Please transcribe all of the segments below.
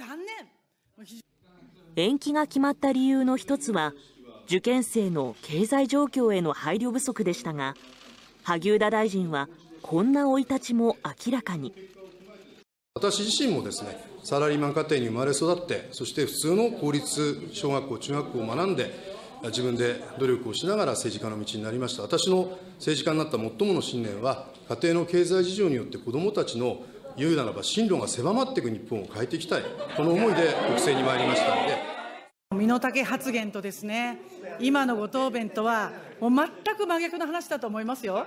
残念。延期が決まった理由の一つは受験生の経済状況への配慮不足でしたが萩生田大臣はこんな生い立ちも明らかに。私自身もですねサラリーマン家庭に生まれ育ってそして普通の公立小学校中学校を学んで自分で努力をしながら政治家の道になりました。私の政治家になった最もの信念は家庭の経済事情によって子どもたちの言うならば進路が狭まっていく日本を変えていきたい。この思いで国政に参りましたので。身の丈発言とですね今のご答弁とはもう全く真逆の話だと思いますよ。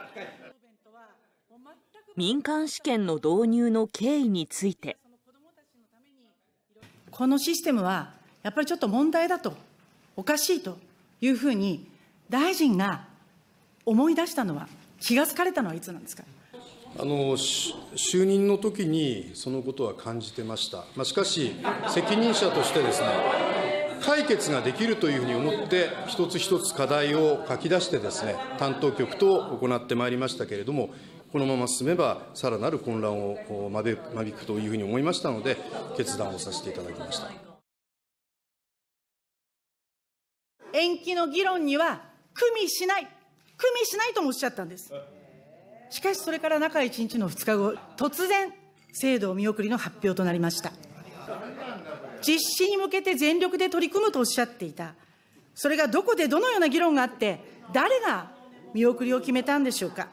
民間試験の導入の経緯について。このシステムはやっぱりちょっと問題だとおかしいというふうに大臣が思い出したのは気がつかれたのはいつなんですかあの就任の時にそのことは感じてました、まあ、しかし、責任者としてですね、解決ができるというふうに思って、一つ一つ課題を書き出してですね、担当局と行ってまいりましたけれども、このまま進めば、さらなる混乱を間引くというふうに思いましたので、決断をさせていただきました。延期の議論には、組みしない、組みしないともおっしゃったんです。しかしそれから中1日の2日後、突然、制度見送りの発表となりました。実施に向けて全力で取り組むとおっしゃっていた、それがどこでどのような議論があって、誰が見送りを決めたんでしょうか。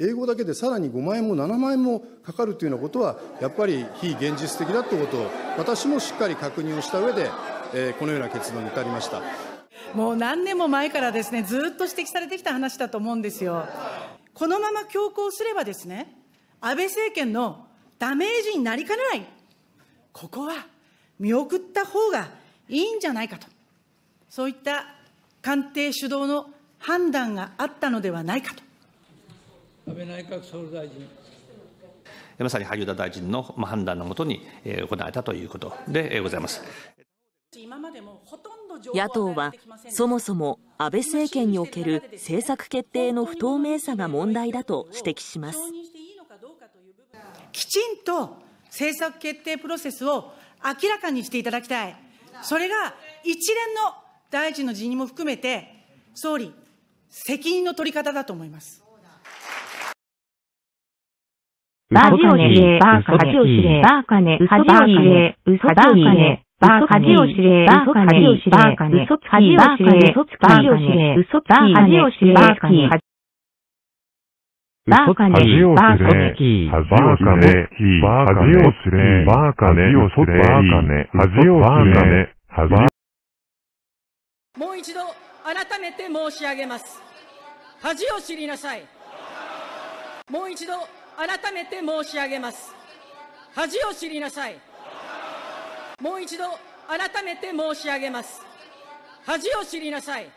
英語だけでさらに5万円も7万円もかかるというようなことは、やっぱり非現実的だということを、私もしっかり確認をした上で、えー、このような結論に至りました。もう何年も前からですね、ずっと指摘されてきた話だと思うんですよ。このまま強行すればですね、安倍政権のダメージになりかねない、ここは見送った方がいいんじゃないかと、そういった官邸主導の判断があったのではないかと。安倍内閣総理大臣。まさに萩生田大臣の判断のもとに行われたということでございます。野党はそもそも安倍政権における政策決定の不透明さが問題だと指摘します。きちんと政策決定プロセスを明らかにしていただきたい、それが一連の大臣の辞任も含めて、総理、責任の取り方だと思います。バーカネ、バーカネ、バーカネ、バーカネ、嘘バーカネ、バーカネ、恥を知れ、バーカネ、バーカネ、嘘つき、恥を知れ、嘘つき、恥を知れ、嘘つき、恥を知れ、バーカネ、バーカネ、バーカネ、バーカネ、バーカネ、バーカネ、バーカネ、恥をもう一度改めて申し上げます。恥を知りなさい。もう一度改めて申し上げます。恥を知りなさい。もう一度改めて申し上げます。恥を知りなさい。